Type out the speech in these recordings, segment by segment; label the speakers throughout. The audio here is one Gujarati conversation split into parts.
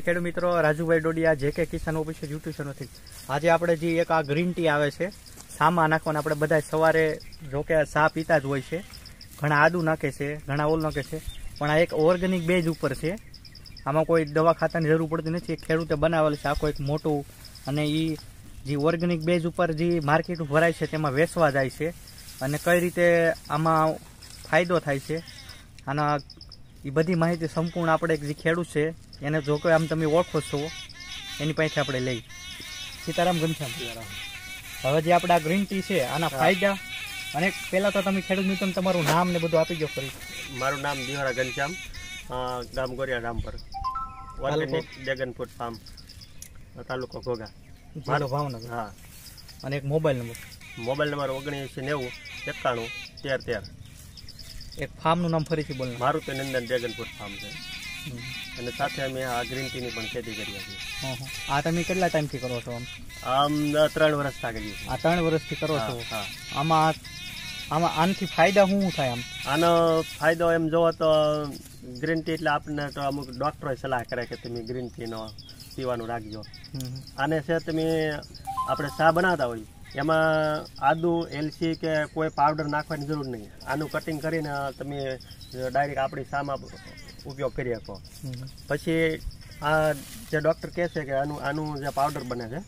Speaker 1: ખેડૂત મિત્રો, રાજુભાઈ ડોડિયા, જે કે કિસાન ઓફિસિયલ યુટ્યુબ ચેનલથી આજે આપણે જે એક આ ગ્રીન ટી આવે છે, સામા નાખવાના આપણે બધા સવારે જો કે ચા પીતા જ હોય છે. ઘણા આદુ નાખે છે, ઘણા ઓલ નાખે છે, પણ આ એક ઓર્ગેનિક બેઝ ઉપર છે. આમાં કોઈ દવા ખાતાની જરૂર પડતી નથી. ખેડૂતે બનાવેલ છે, આખો એક મોટું અને એ જે ઓર્ગેનિક બેઝ ઉપર જે માર્કેટ ભરાય છે, તેમાં વેચવા જાય છે. અને કઈ રીતે આમાં ફાયદો થાય છે, આના એ બધી માહિતી સંપૂર્ણ આપણે એક જે ખેડૂત છે એને જો કે આમ તમે ઓળખો છો એની પાસેથી આપણે લઈ સીતારામ ઘનશ્યામ. હવે જે આપણે આ ગ્રીન ટી છે આના ફાયદા અને પહેલાં તો તમે ખેડૂત મિત્રો તમારું નામ ને બધું આપી દો ફરી
Speaker 2: મારું નામ દિવારા ઘનશ્યામ ગામ Goriya Rampar organic dragon fruit farm તાલુકો ઘોઘા.
Speaker 1: મારો ભાવનગર.
Speaker 2: હા.
Speaker 1: અને એક મોબાઈલ નંબર.
Speaker 2: મોબાઈલ નંબર ઓગણીસો નેવું એકાણું તેર તેર.
Speaker 1: એક ફાર્મનું નામ ફરીથી બોલ
Speaker 2: મારુતિ નંદન જગનપુર ફાર્મ છે. અને સાથે અમે આ ગ્રીન ટીની પણ ખેતી કરીએ છીએ
Speaker 1: આ તમે કેટલા ટાઈમથી કરો છો આમ?
Speaker 2: આમ ત્રણ વર્ષ થા કરીએ છીએ
Speaker 1: આ ત્રણ વર્ષથી કરો છો? આમાં આમાં આનથી ફાયદા શું થાય આમ?
Speaker 2: આનો ફાયદો એમ જોવો તો ગ્રીન ટી એટલે આપણને તો અમુક ડોક્ટરો સલાહ કરે કે તમે ગ્રીન ટીનો પીવાનું રાખજો. આને છે તમે આપણે ચા બનાવતા હોય એમાં આદુ એલચી કે કોઈ પાવડર નાખવાની જરૂર નહીં. આનું કટિંગ કરીને તમે ડાયરેક્ટ આપણી સામાં ઉપયોગ કરી શકો. પછી આ જે ડૉક્ટર કહે છે કે આનું આનું જે પાવડર બને છે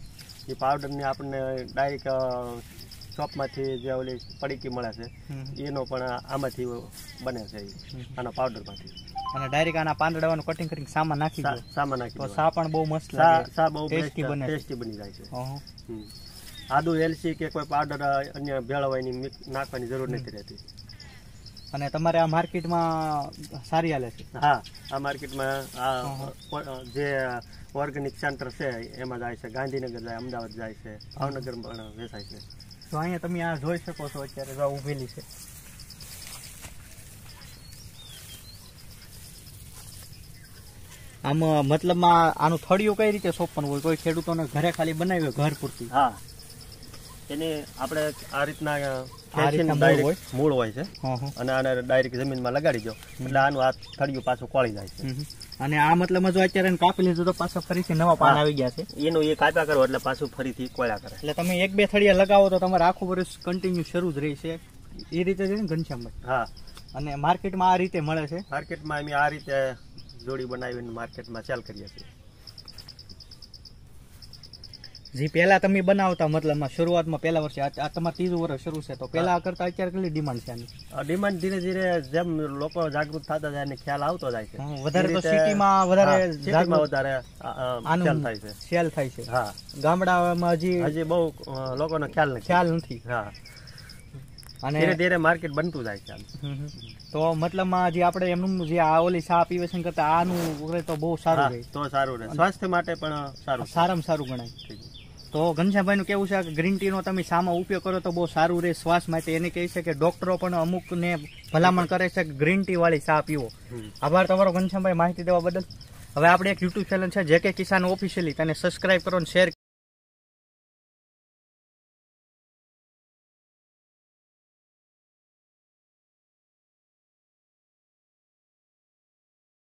Speaker 2: એ પાવડરની આપણને ડાયરેક્ટ શોપમાંથી જે ઓલી પડીકી મળે છે એનો પણ આમાંથી બને છે આના પાવડરમાંથી
Speaker 1: અને ડાયરેક્ટ આના પાંદડાવાનું કટિંગ કરીને સામાન નાખી
Speaker 2: સામાં નાખી
Speaker 1: તો સા પણ બહુ મસ્ત
Speaker 2: સા બહુ
Speaker 1: ટેસ્ટી બને
Speaker 2: ટેસ્ટી બની જાય છે. આદુ એલસી કે કોઈ પાવડર અન્ય ભેળવવાની નાખવાની જરૂર નથી રહેતી.
Speaker 1: અને તમારે આ માર્કેટમાં સારી હાલે છે?
Speaker 2: હા આ માર્કેટમાં આ જે ઓર્ગેનિક સેન્ટર છે એમાં જાય છે ગાંધીનગર જાય અમદાવાદ જાય છે ભાવનગર પણ વેચાય છે.
Speaker 1: તો અહીંયા તમે આ જોઈ શકો છો અત્યારે જો ઊભેલી છે. આમ મતલબમાં આનું થળિયું કઈ રીતે સોંપવાનું હોય? કોઈ ખેડૂતોને ઘરે ખાલી બનાવ્યું ઘર પૂરતી?
Speaker 2: હા. એની આપણે આ રીતના
Speaker 1: મૂળ
Speaker 2: હોય? છે. અને આને ડાયરેક્ટ જમીનમાં લગાડી દો. એટલે આનું આ થળિયું પાછું કોળી જાય છે.
Speaker 1: અને આ મતલબ જો અત્યારે કાપી લીધું તો પાછા ફરીથી નવા પાન આવી ગયા છે?
Speaker 2: એનું એ કાપ્યા કરો એટલે પાછું ફરીથી કોળ્યા કરે.
Speaker 1: એટલે તમે એક બે થળિયા લગાવો તો તમારે આખું વર્ષ કન્ટિન્યુ શરૂ જ રહેશે. એ રીતે છે ને ઘનશ્યામભાઈ?
Speaker 2: હા.
Speaker 1: અને માર્કેટમાં આ રીતે મળે છે?
Speaker 2: માર્કેટમાં અમે આ રીતે જોડી બનાવીને માર્કેટમાં સેલ કરીએ છીએ.
Speaker 1: જે પહેલા તમે બનાવતા મતલબ શરૂઆતમાં પહેલા વર્ષે આ આ ત્રીજું વર્ષ શરૂ છે તો પહેલા કરતા અત્યારે કેટલી ડિમાન્ડ છે આની?
Speaker 2: ડિમાન્ડ ધીરે ધીરે જેમ લોકો જાગૃત થતા જાય ખ્યાલ આવતો જાય છે.
Speaker 1: વધારે તો સિટીમાં વધારે
Speaker 2: સિટીમાં વધારે
Speaker 1: આનું
Speaker 2: થાય છે.
Speaker 1: સેલ થાય છે.
Speaker 2: હા.
Speaker 1: ગામડામાં હજી
Speaker 2: હજી બહુ લોકોનો ખ્યાલ નથી.
Speaker 1: ખ્યાલ નથી.
Speaker 2: હા.
Speaker 1: અને
Speaker 2: ધીરે ધીરે માર્કેટ બનતું જાય છે
Speaker 1: તો મતલબમાં જે આપણે એમનું જે આ ઓલી ચા પીવે છે કરતા આનું તો બહુ સારું રહે.
Speaker 2: તો સારું રહે. સ્વાસ્થ્ય માટે પણ સારું
Speaker 1: સારામાં સારું ગણાય. તો ઘનશ્યામભાઈનું કેવું છે કે ગ્રીન ટીનો તમે સામા ઉપયોગ કરો તો બહુ સારું રહે શ્વાસ માટે. એને કહે છે કે ડોક્ટરો પણ અમુકને ભલામણ કરે છે કે ગ્રીન ટી વાળી ચા પીવો. આભાર તમારો ઘનશ્યામભાઈ માહિતી દેવા બદલ. હવે આપણે એક યુટ્યુબ ચેનલ છે જે કે કિસાન ઓફિશિયલી તેને સબસ્ક્રાઇબ કરો અને શેર